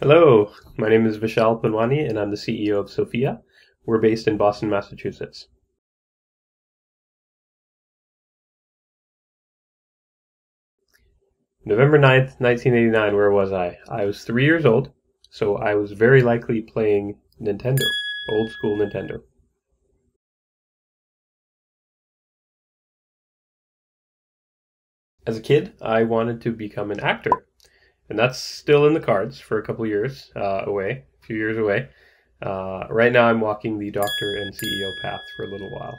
Hello, my name is Vishal Punwani, and I'm the CEO of Sophya. We're based in Boston, Massachusetts. November 9th, 1989, where was I? I was three years old, so I was very likely playing Nintendo, old school Nintendo. As a kid, I wanted to become an actor and that's still in the cards for a couple years uh, away, a few years away. Uh, right now, I'm walking the doctor and CEO path for a little while.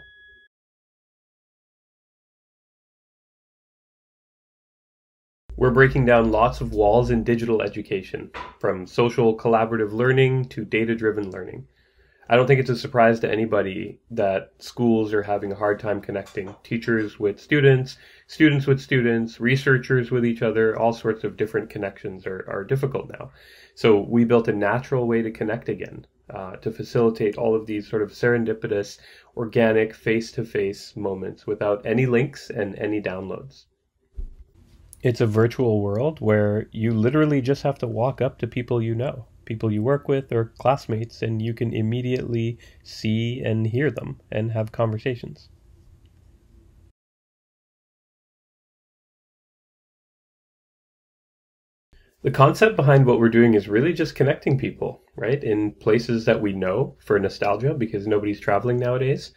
We're breaking down lots of walls in digital education, from social collaborative learning to data driven learning. I don't think it's a surprise to anybody that schools are having a hard time connecting teachers with students, students with students, researchers with each other. All sorts of different connections are, are difficult now. So we built a natural way to connect again uh, to facilitate all of these sort of serendipitous, organic, face to face moments without any links and any downloads. It's a virtual world where you literally just have to walk up to people you know people you work with or classmates, and you can immediately see and hear them and have conversations. The concept behind what we're doing is really just connecting people, right? In places that we know for nostalgia because nobody's traveling nowadays,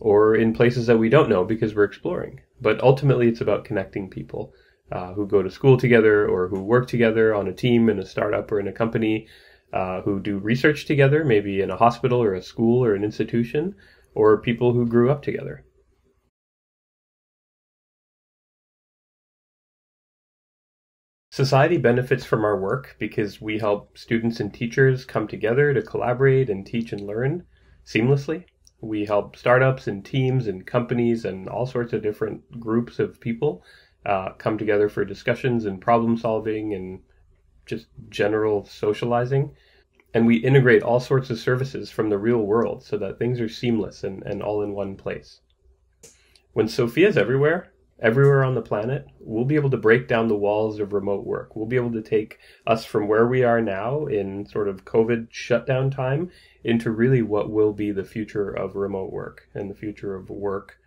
or in places that we don't know because we're exploring. But ultimately, it's about connecting people uh, who go to school together or who work together on a team in a startup or in a company uh, who do research together, maybe in a hospital or a school or an institution, or people who grew up together. Society benefits from our work because we help students and teachers come together to collaborate and teach and learn seamlessly. We help startups and teams and companies and all sorts of different groups of people uh, come together for discussions and problem solving and just general socializing. And we integrate all sorts of services from the real world so that things are seamless and, and all in one place. When Sophya's everywhere, everywhere on the planet, we'll be able to break down the walls of remote work. We'll be able to take us from where we are now in sort of COVID shutdown time into really what will be the future of remote work and the future of work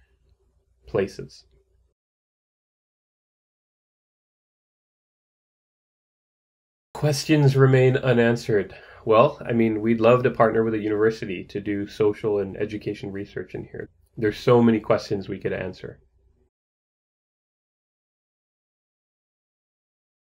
places. Questions remain unanswered. Well, I mean, we'd love to partner with a university to do social and education research in here. There's so many questions we could answer.